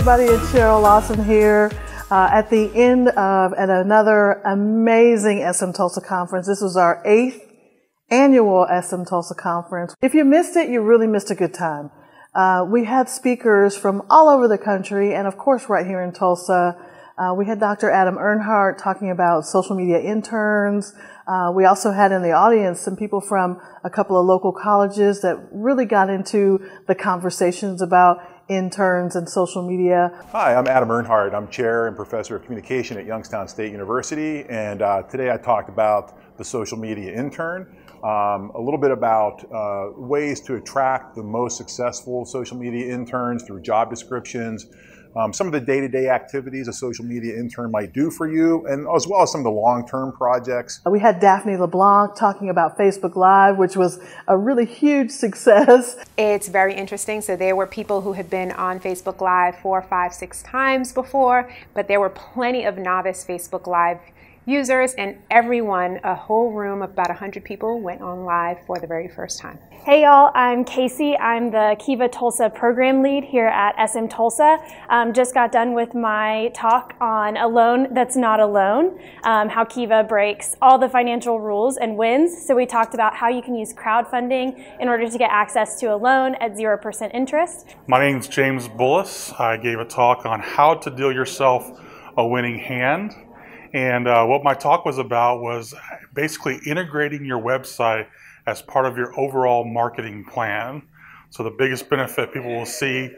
everybody. It's Cheryl Lawson here uh, at the end of at another amazing SM Tulsa conference. This was our eighth annual SM Tulsa conference. If you missed it, you really missed a good time. Uh, we had speakers from all over the country, and of course, right here in Tulsa. Uh, we had Dr. Adam Earnheardt talking about social media interns. Uh, we also had in the audience some people from a couple of local colleges that really got into the conversations about interns and social media. Hi, I'm Adam Earnheardt. I'm chair and professor of communication at Youngstown State University, and uh, today I talked about the social media intern, um, a little bit about uh, ways to attract the most successful social media interns through job descriptions, um, some of the day-to-day activities a social media intern might do for you, and as well as some of the long-term projects. We had Daphne LeBlanc talking about Facebook Live, which was a really huge success. It's very interesting. So there were people who had been on Facebook Live four, five, six times before, but there were plenty of novice Facebook Live users, and everyone, a whole room of about 100 people, went on live for the very first time. Hey y'all, I'm Casey. I'm the Kiva Tulsa program lead here at SM Tulsa. Um, just got done with my talk on a loan that's not a loan, um, how Kiva breaks all the financial rules and wins. So we talked about how you can use crowdfunding in order to get access to a loan at 0% interest. My name is James Bullis. I gave a talk on how to deal yourself a winning hand and uh, what my talk was about was basically integrating your website as part of your overall marketing plan. So the biggest benefit people will see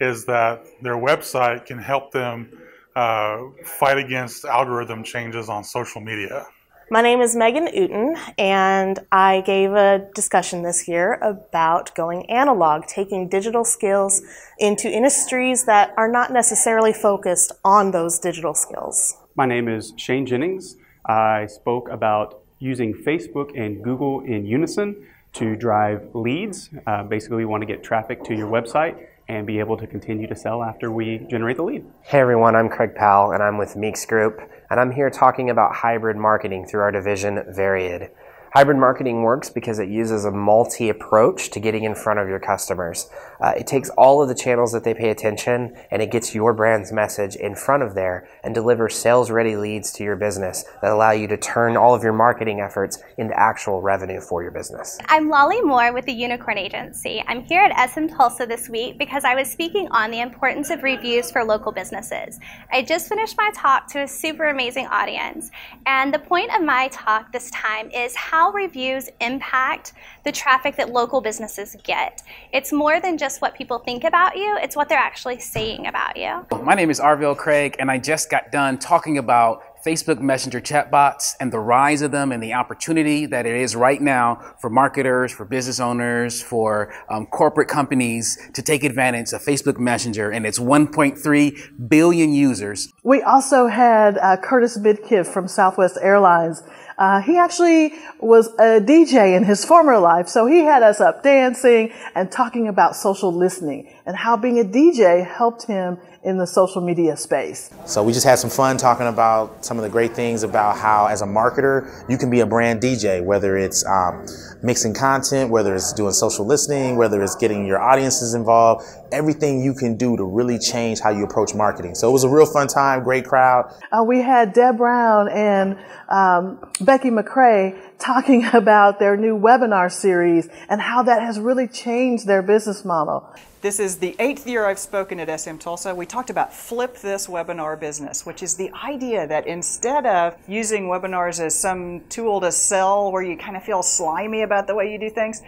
is that their website can help them uh, fight against algorithm changes on social media. My name is Meagan Ewton, and I gave a discussion this year about going analog, taking digital skills into industries that are not necessarily focused on those digital skills. My name is Shane Jennings. I spoke about using Facebook and Google in unison to drive leads. Uh, basically, we want to get traffic to your website and be able to continue to sell after we generate the lead. Hey everyone, I'm Craig Powell and I'm with Meeks Group, and I'm here talking about hybrid marketing through our division Varied. Hybrid marketing works because it uses a multi approach to getting in front of your customers. Uh, it takes all of the channels that they pay attention and it gets your brand's message in front of there and delivers sales ready leads to your business that allow you to turn all of your marketing efforts into actual revenue for your business. I'm Lollie Moore with the Unicorn Agency. I'm here at SM Tulsa this week because I was speaking on the importance of reviews for local businesses. I just finished my talk to a super amazing audience, and the point of my talk this time is how how reviews impact the traffic that local businesses get. It's more than just what people think about you, it's what they're actually saying about you. My name is Arvell Craig, and I just got done talking about Facebook Messenger chatbots and the rise of them and the opportunity that it is right now for marketers, for business owners, for um, corporate companies to take advantage of Facebook Messenger and its 1.3 billion users. We also had uh, Curtis Midkiff from Southwest Airlines. Uh, he actually was a DJ in his former life, so he had us up dancing and talking about social listening and how being a DJ helped him in the social media space. So we just had some fun talking about some of the great things about how as a marketer, you can be a brand DJ, whether it's um, mixing content, whether it's doing social listening, whether it's getting your audiences involved, everything you can do to really change how you approach marketing. So it was a real fun time, great crowd. Uh, we had Deb Brown and um, Becky McCray talking about their new webinar series and how that has really changed their business model. This is the eighth year I've spoken at SM Tulsa. We talked about flip this webinar business, which is the idea that instead of using webinars as some tool to sell where you kind of feel slimy about the way you do things,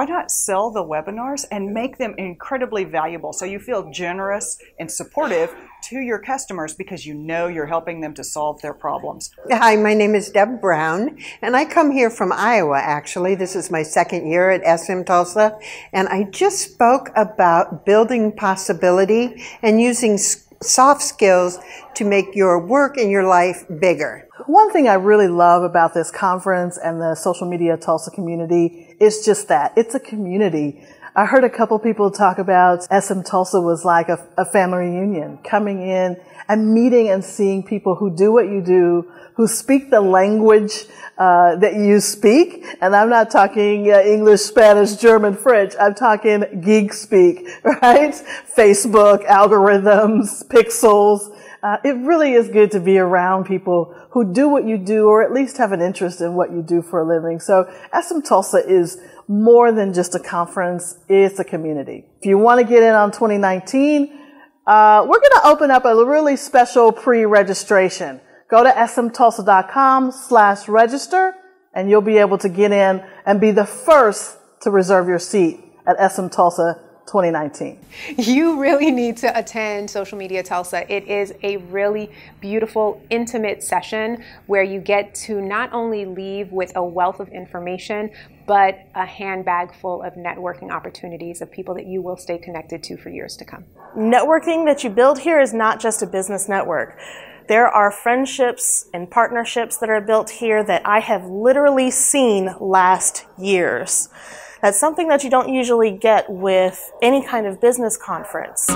why not sell the webinars and make them incredibly valuable so you feel generous and supportive to your customers because you know you're helping them to solve their problems. Hi, my name is Deb Brown, and I come here from Iowa, actually. This is my second year at SM Tulsa, and I just spoke about building possibility and using soft skills to make your work and your life bigger. One thing I really love about this conference and the social media Tulsa community is just that. It's a community. I heard a couple people talk about SM Tulsa was like a, a family reunion, coming in and meeting and seeing people who do what you do, who speak the language uh, that you speak. And I'm not talking uh, English, Spanish, German, French. I'm talking geek speak, right? Facebook, algorithms, pixels. Uh, it really is good to be around people who do what you do or at least have an interest in what you do for a living. So SM Tulsa is more than just a conference. It's a community. If you want to get in on 2019, uh, we're going to open up a really special pre-registration. Go to smtulsa.com slash register and you'll be able to get in and be the first to reserve your seat at SM Tulsa 2019. You really need to attend Social Media Tulsa. It is a really beautiful, intimate session where you get to not only leave with a wealth of information, but a handbag full of networking opportunities of people that you will stay connected to for years to come. Networking that you build here is not just a business network. There are friendships and partnerships that are built here that I have literally seen last years. That's something that you don't usually get with any kind of business conference.